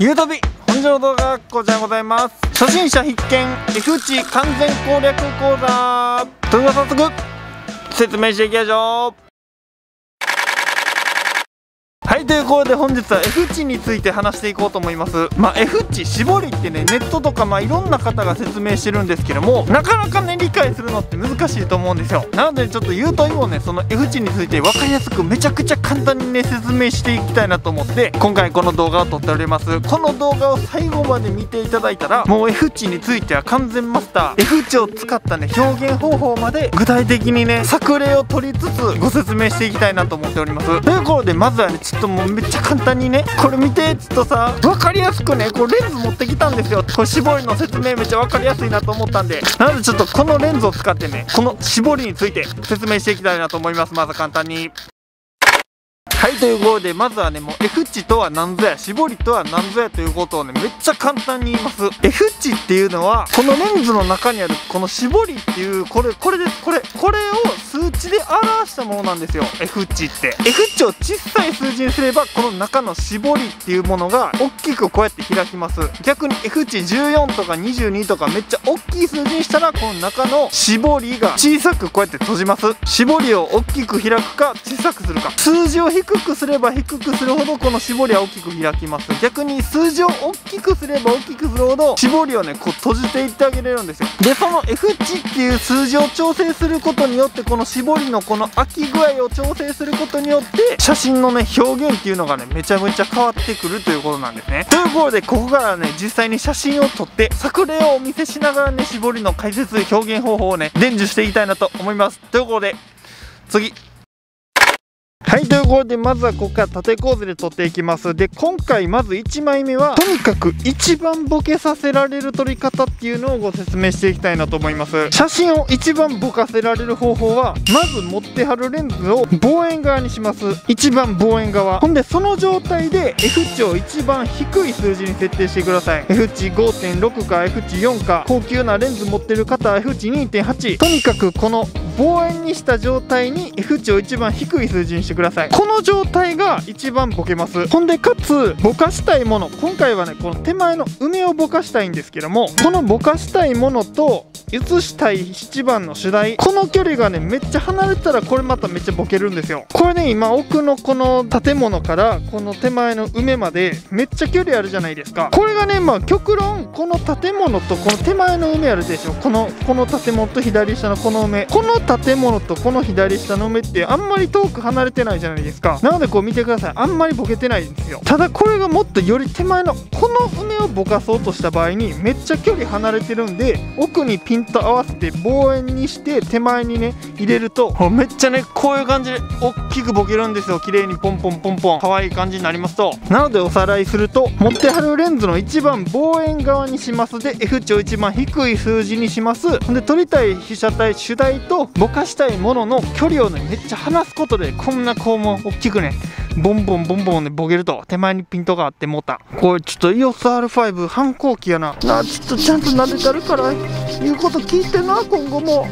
ゆうとび本日の動画こちらでございます。初心者必見 F 値完全攻略講座。ということで早速説明していきましょう。はいということで本日は F 値について話していこうと思います。まあ F 値絞りってねネットとかまあいろんな方が説明してるんですけどもなかなかね理解するのって難しいと思うんですよ。なのでちょっと言うと今ねその F 値について分かりやすくめちゃくちゃ簡単にね説明していきたいなと思って今回この動画を撮っております。この動画を最後まで見ていただいたらもう F 値については完全マスター F 値を使ったね表現方法まで具体的にね作例を取りつつご説明していきたいなと思っております。ということでまずはねっともうめっちゃ簡単にねこれ見てちょっとさ分かりやすくねこれレンズ持ってきたんですよ。これ絞りの説明めっちゃ分かりやすいなと思ったんで。なのでちょっとこのレンズを使ってねこの絞りについて説明していきたいなと思います。まず簡単に。はいということでまずはねもう F 値とは何ぞや絞りとは何ぞやということをねめっちゃ簡単に言います。F 値っていうのはこのレンズの中にあるこの絞りっていうこれこれですこれこれを数値で表したものなんですよ。F 値って。F 値を小さい数字にすればこの中の絞りっていうものが大きくこうやって開きます。逆に F 値14とか22とかめっちゃ大きい数字にしたらこの中の絞りが小さくこうやって閉じます。絞りを大きく開くか小さくするか。数字を低くすれば低くするほどこの絞りは大きく開きます。逆に数字を大きくすれば大きくするほど絞りをねこう閉じていってあげれるんですよ。でその F 値っていう数字を調整することによってこの絞りのこの空き具合を調整することによって写真のね表現っていうのがねめちゃめちゃ変わってくるということなんですね。ということでここからね実際に写真を撮って作例をお見せしながらね絞りの解説表現方法をね伝授していきたいなと思います。ということで次。はいということでまずはここから縦構図で撮っていきます。で今回まず1枚目はとにかく一番ボケさせられる撮り方っていうのをご説明していきたいなと思います。写真を一番ボカせられる方法はまず持ってはるレンズを望遠側にします。一番望遠側。ほんでその状態で F 値を一番低い数字に設定してください。F 値5.6か F 値4か。高級なレンズ持ってる方は F 値2.8とにかくこの望遠にした状態に F 値を一番低い数字にしてください。この状態が一番ボケます。ほんでかつぼかしたいもの。今回はねこの手前の梅をぼかしたいんですけどもこのぼかしたいものと写したい七番の主題。この距離がねめっちゃ離れたらこれまためっちゃボケるんですよ。これね今奥のこの建物からこの手前の梅までめっちゃ距離あるじゃないですか。これがねまあ極論この建物とこの手前の梅あるでしょ。このこの建物と左下のこの梅。この建物とこの左下の目ってあんまり遠く離れてないじゃないですか。なのでこう見てください。あんまりボケてないんですよ。ただこれがもっとより手前のこの梅をぼかそうとした場合にめっちゃ距離離れてるんで奥にピント合わせて望遠にして手前にね入れるとめっちゃねこういう感じで大きくボケるんですよ。綺麗にポンポンポンポン。可愛い感じになりますと。なのでおさらいすると持ってはるレンズの一番望遠側にしますで F 値を一番低い数字にします。で撮りたい被写体主題とぼかしたいものの距離をねめっちゃ離すことでこんなこうも大きくねボンボンボンボンでボケると手前にピントがあってもうた。これちょっと EOSR5 反抗期やな。なあちょっとちゃんと撫でたるから言うこと聞いてな今後も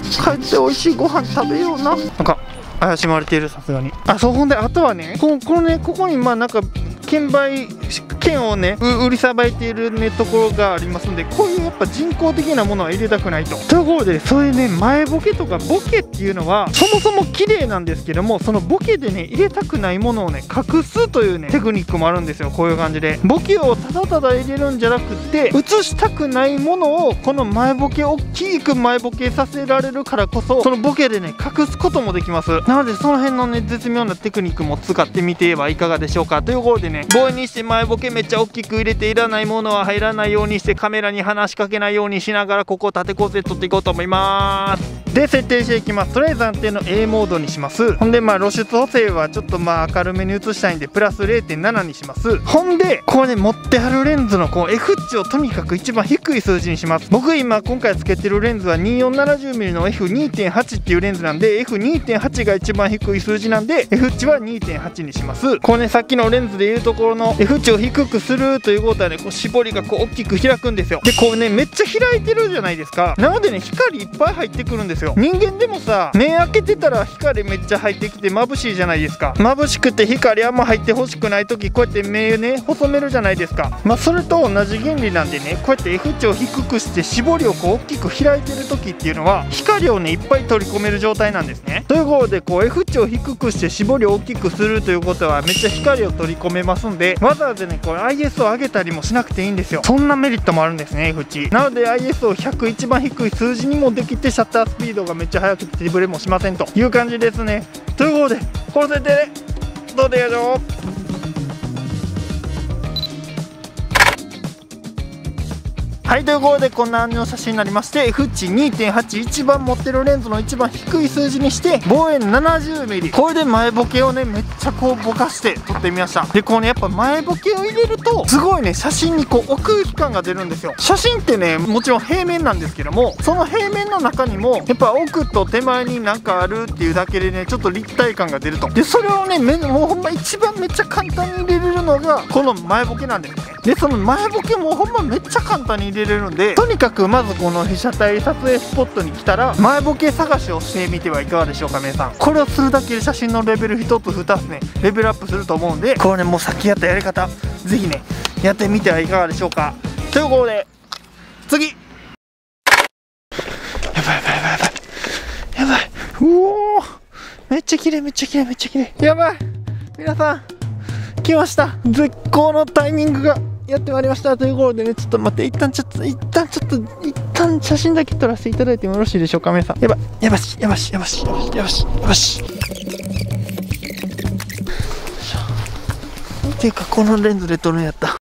帰って美味しいご飯食べような。なんか怪しまれているさすがに。あそうほんであとはねここのねここにまあなんか券売券をね売りさばいているねところがありますんでこういうやっぱ人工的なものは入れたくないと。ということでそういうね前ボケとかボケっていうのはそもそも綺麗なんですけどもそのボケでね入れたくないものをね隠すというねテクニックもあるんですよこういう感じで。ボケをただただ入れるんじゃなくて映したくないものをこの前ボケ大きく前ボケさせられるからこそそのボケでね隠すこともできます。なのでその辺のね絶妙なテクニックも使ってみてはいかがでしょうか。ということでね望遠にして前ボケめっちゃ大きく入れていらないものは入らないようにしてカメラに話しかけないようにしながらここを縦構成撮っていこうと思います。で設定していきます。とりあえず安定の A モードにします。ほんでまあ露出補正はちょっとまあ明るめに映したいんでプラス0.7にします。ほんでこれね持ってはるレンズのこう F 値をとにかく一番低い数字にします。僕今今回つけてるレンズは 2470mm の F2.8 っていうレンズなんで F2.8 が一番低い数字なんで F 値は2.8にします。これねさっきのレンズでいうところの F 値を低低くするということはねこう絞りがこう大きく開くんですよ。でこうねめっちゃ開いてるじゃないですか。なのでね光いっぱい入ってくるんですよ。人間でもさ目開けてたら光めっちゃ入ってきて眩しいじゃないですか。眩しくて光あんま入ってほしくない時こうやって目ね細めるじゃないですか。まあそれと同じ原理なんでねこうやって F 値を低くして絞りをこう大きく開いてる時っていうのは光をねいっぱい取り込める状態なんですね。ということでこう F 値を低くして絞りを大きくするということはめっちゃ光を取り込めますんでわざわざねこうこれ IS を上げたりもしなくていいんですよ。そんなメリットもあるんですね F 値。なので ISO100 一番低い数字にもできてシャッタースピードがめっちゃ速くて手ブレもしませんという感じですね。ということでこの設定でどうでしょう。はいということでこんなの写真になりまして F 値2.8一番持ってるレンズの一番低い数字にして望遠 70mm これで前ボケをねめっちゃこうぼかして撮ってみました。でこうねやっぱ前ボケを入れるとすごいね写真にこう奥行き感が出るんですよ。写真ってねもちろん平面なんですけどもその平面の中にもやっぱ奥と手前になんかあるっていうだけでねちょっと立体感が出ると。でそれをねめもうほんま一番めっちゃ簡単に入れるのがこの前ボケなんですね。でその前ボケもほんまめっちゃ簡単に入れれるんでとにかくまずこの被写体撮影スポットに来たら前ボケ探しをしてみてはいかがでしょうか皆さん。これをするだけで写真のレベル1つ2つねレベルアップすると思うんでこれねもうさっきやったやり方ぜひねやってみてはいかがでしょうか。ということで次。やばいやばいやばいやばい。やばい。うおめっちゃ綺麗めっちゃ綺麗めっちゃ綺麗。やばい。皆さん来ました。絶好のタイミングが。やってまいりましたということでねちょっと待って一旦ちょっと一旦ちょっと一旦写真だけ撮らせていただいてもよろしいでしょうか皆さん。やばやばしやばしやばしやばしやばし。やばしっていうかこのレンズで撮るんやった。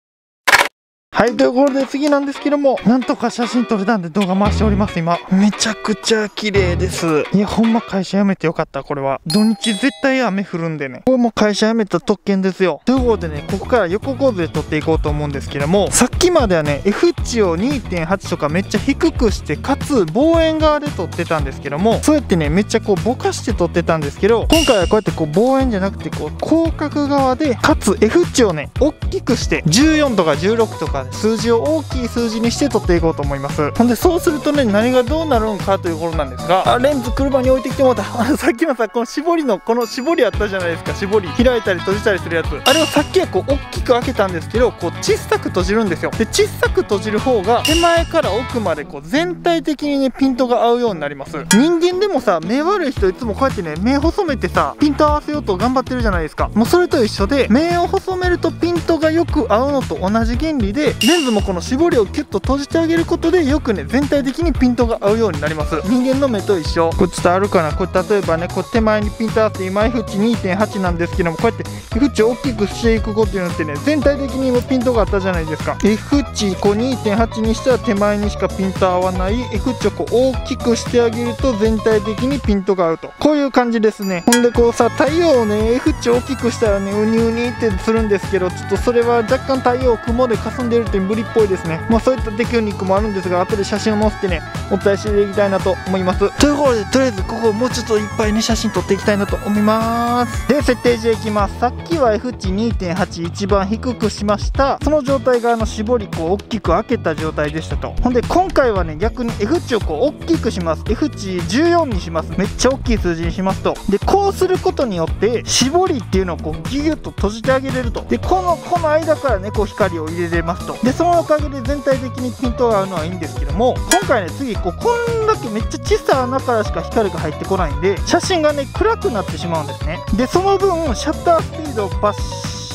はい、ということで次なんですけども、なんとか写真撮れたんで動画回しております、今。めちゃくちゃ綺麗です。いや、ほんま会社辞めてよかった、これは。土日絶対雨降るんでね。これも会社辞めた特権ですよ。ということでね、ここから横構図で撮っていこうと思うんですけども、さっきまではね、F 値を2.8とかめっちゃ低くして、かつ望遠側で撮ってたんですけども、そうやってね、めっちゃこうぼかして撮ってたんですけど、今回はこうやってこう望遠じゃなくて、こう広角側で、かつ F 値をね、大きくして、14とか16とか数字を大きい数字にして取っていこうと思います。ほんでそうするとね何がどうなるのかということなんですがあレンズ車に置いてきてもらった。さっきのさこの絞りのこの絞りあったじゃないですか。絞り。開いたり閉じたりするやつ。あれをさっきはこう大きく開けたんですけどこう小さく閉じるんですよ。で小さく閉じる方が手前から奥までこう全体的にねピントが合うようになります。人間でもさ目悪い人いつもこうやってね目細めてさピント合わせようと頑張ってるじゃないですか。もうそれと一緒で目を細めるとピントがよく合うのと同じ原理でレンズもこの絞りをキュッと閉じてあげることでよくね全体的にピントが合うようになります。人間の目と一緒。これ伝わるかな？これ例えばねこう手前にピント合って今 F 値2.8なんですけどもこうやって F 値を大きくしていくことによってね全体的にもピントがあったじゃないですか。F 値こう2.8にしたら手前にしかピント合わない。F 値をこう大きくしてあげると全体的にピントが合うと。こういう感じですね。ほんでこうさ太陽をね F 値大きくしたらねウニウニってするんですけどちょっとそれは若干太陽雲で霞んでるって無理っぽいですね。まあそういったテクニックもあるんですが後で写真を載せてねお伝えしていきたいなと思います。ということでとりあえずここもうちょっといっぱいね写真撮っていきたいなと思います。で設定時いきます。さっきは F 値2.8一番低くしました。その状態があの絞りこう大きく開けた状態でしたと。ほんで今回はね逆に F 値をこう大きくします。F 値14にします。めっちゃ大きい数字にしますと。でこうすることによって絞りっていうのをこうギュギュッと閉じてあげれると。でこのこの間からねこう光を入れれますとでそのおかげで全体的にピントが合うのはいいんですけども今回ね次こうこんだけめっちゃ小さい穴からしか光が入ってこないんで写真がね暗くなってしまうんですね。でその分シャッタースピードをバッ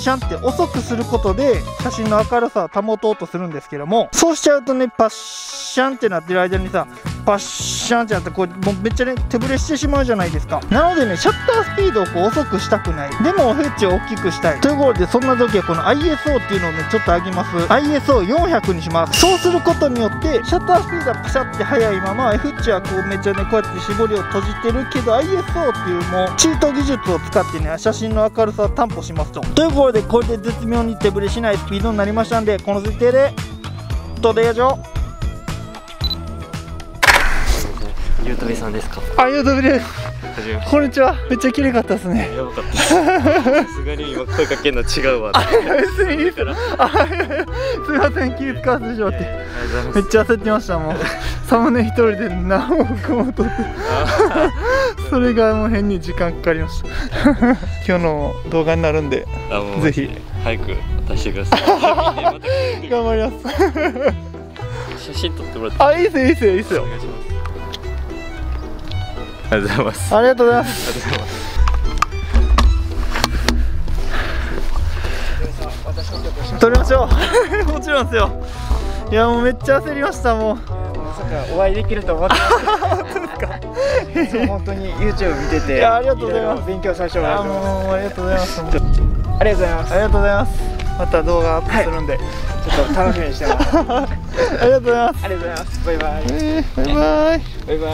シャンって遅くすることで写真の明るさを保とうとするんですけどもそうしちゃうとねパッシャンってなってる間にさパッシャンってなってこうもうめっちゃね手ぶれしてしまうじゃないですか。なのでねシャッタースピードをこう遅くしたくない。でもフェッチを大きくしたい。ということでそんな時はこの ISO っていうのをねちょっと上げます。ISO400 にします。そうすることによってシャッタースピードはパシャって速いまま F 値はこうめっちゃねこうやって絞りを閉じてるけど ISO っていうもうチート技術を使ってね写真の明るさを担保しますと。ということでこれで絶妙に手ぶれしないスピードになりましたんでこの設定でどうでやじょうとびさんですか？あ、ゆうとびです。こんにちは。めっちゃ綺麗かったですね。やばかった。さすがに今声かけるの違うわ別にいいですよあいません。気使わせてしまって。めっちゃ焦ってましたもう。サムネ一人で何往復も撮って。それがもう変に時間かかりました。今日の動画になるんでぜひ。早く出してください。頑張ります。写真撮ってもらって。あいいっすよいいっすよいいっすよ。お願いしますありがとうございます。ありがとうございます。あります撮りましょう。もちろんですよ。いやもうめっちゃ焦りましたもう。まさかお会いできると思ってな かったいつも本当に YouTube 見てていやありがとうございます。勉強させてもらあってます。ありがとうございます。ありがとうございます。ありがとうございます。また動画アップするんで、ちょっと楽しみにしてます。ありがとうありがとうございますございます。バイバイ。えーバイバイ。バイバ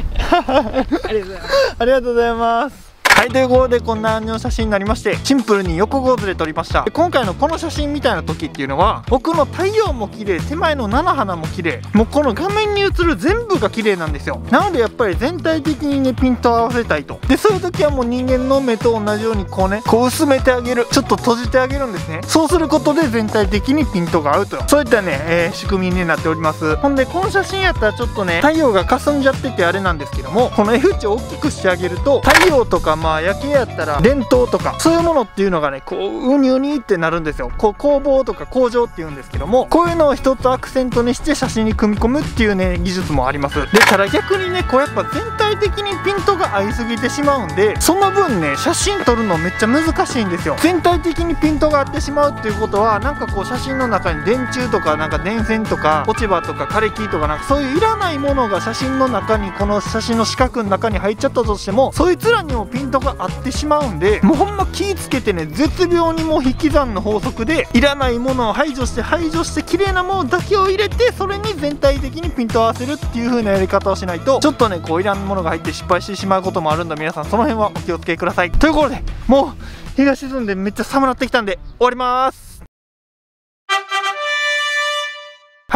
イ ありがとうございます。ありがとうございますはいということでこんなの写真になりましてシンプルに横構図で撮りました。で今回のこの写真みたいな時っていうのは奥の太陽も綺麗手前の菜の花も綺麗もうこの画面に映る全部が綺麗なんですよ。なのでやっぱり全体的にねピントを合わせたいと。でそういう時はもう人間の目と同じようにこうねこう薄めてあげるちょっと閉じてあげるんですね。そうすることで全体的にピントが合うと。そういったね、えー仕組みになっております。ほんでこの写真やったらちょっとね太陽が霞んじゃっててあれなんですけどもこの F 値を大きくしてあげると太陽とかまあ夜景やったら電灯とかそういうものっていうのがねこうウニウニってなるんですよ。こう工房とか工場っていうんですけどもこういうのを一つアクセントにして写真に組み込むっていうね技術もあります。でただ逆にねこうやっぱ全体的にピントが合いすぎてしまうんでその分ね写真撮るのめっちゃ難しいんですよ。全体的にピントが合ってしまうっていうことはなんかこう写真の中に電柱とかなんか電線とか落ち葉とか枯れ木とかなんかそういういらないものが写真の中にこの写真の四角の中に入っちゃったとしてもそいつらにもピントが合ってしまうんでもうほんま気ぃつけてね絶妙にもう引き算の法則でいらないものを排除して排除して綺麗なものだけを入れてそれに全体的にピントを合わせるっていう風なやり方をしないとちょっとねこういらんものが入って失敗してしまうこともあるんだ。皆さんその辺はお気をつけください。ということでもう日が沈んでめっちゃ寒なってきたんで終わります。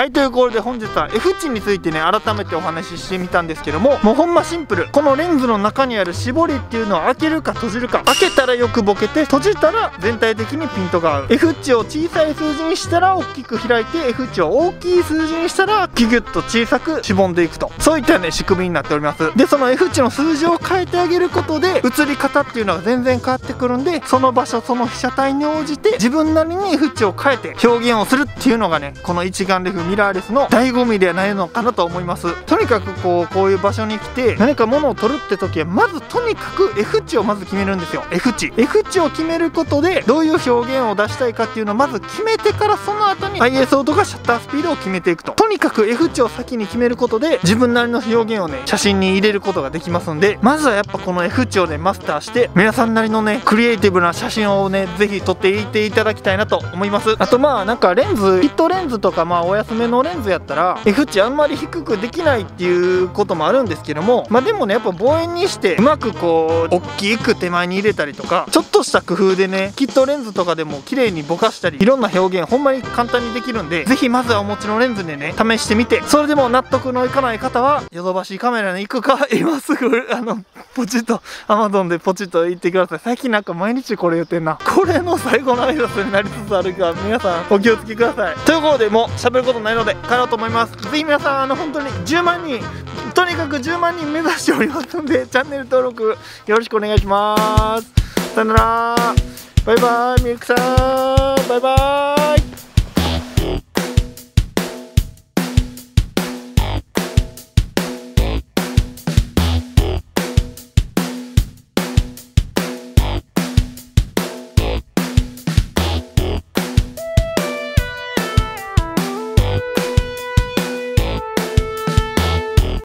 はいということで本日は F 値についてね改めてお話ししてみたんですけどももうほんまシンプル。このレンズの中にある絞りっていうのを開けるか閉じるか開けたらよくボケて閉じたら全体的にピントが合う。F 値を小さい数字にしたら大きく開いて F 値を大きい数字にしたらギュギュッと小さくしぼんでいくと。そういったね仕組みになっております。でその F 値の数字を変えてあげることで映り方っていうのが全然変わってくるんでその場所その被写体に応じて自分なりに F 値を変えて表現をするっていうのがねこの一眼レフミラーレスの醍醐味ではないのかなと思います。とにかくこうこういう場所に来て何か物を撮るって時はまずとにかく F 値をまず決めるんですよ。F 値。F 値を決めることでどういう表現を出したいかっていうのをまず決めてからその後に ISO とかシャッタースピードを決めていくと。とにかく F 値を先に決めることで自分なりの表現をね写真に入れることができますんでまずはやっぱこの F 値をねマスターして皆さんなりのねクリエイティブな写真をねぜひ撮っていっていただきたいなと思います。あとまあなんかレンズキットレンズとかまあお安めのレンズやったら F 値あんまり低くできないっていうこともあるんですけどもまあでもねやっぱ望遠にしてうまくこう大きく手前に入れたりとかちょっとした工夫でねキットレンズとかでも綺麗にぼかしたりいろんな表現ほんまに簡単にできるんでぜひまずはお持ちのレンズでね試してみてそれでも納得のいかない方はヨドバシカメラに行くか 今すぐあのポチッと Amazon でポチッと行ってください。最近なんか毎日これ言ってんな。これの最後の挨拶になりつつあるから皆さんお気をつけください。ということでもう喋ることないので帰ろうと思います。ぜひ皆さんあの本当に10万人とにかく10万人目指しておりますのでチャンネル登録よろしくお願いします。さよなら。バイバイミルクさん。バイバイ。